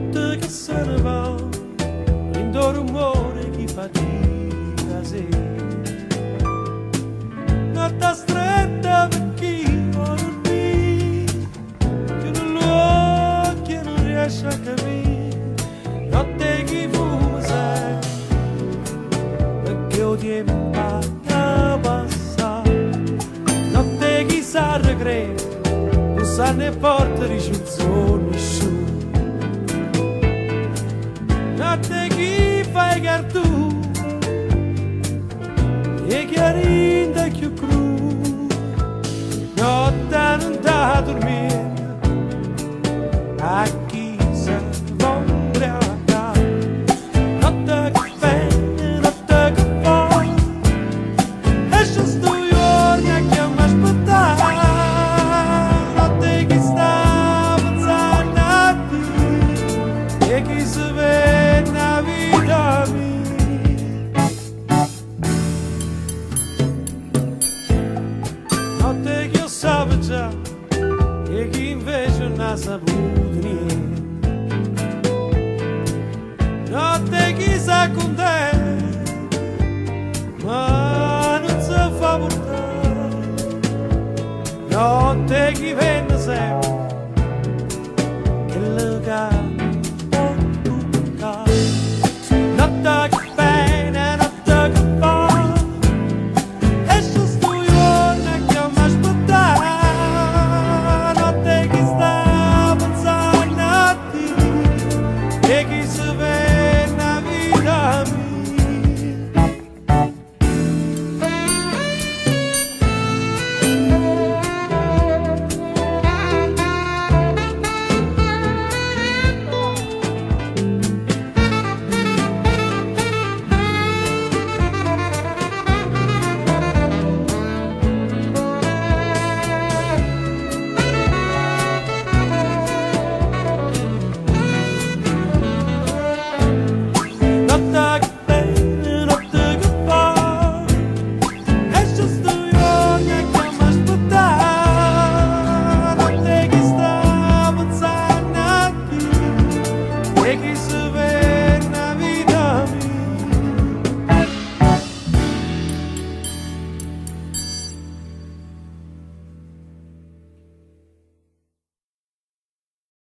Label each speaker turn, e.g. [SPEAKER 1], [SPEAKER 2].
[SPEAKER 1] notte che se ne va, rindo rumore che fatica se. Notte stretta per chi vuole dormire, che non lo occhio non riesce a capire, notte che fuma perché ho tempo a passare, notte che sa regresso, non sa ne porta ricezione nessuno. e ainda que o cru nota não está a dormir aqui se vão embriagar nota que vem nota que vai achas do orna que casa boa.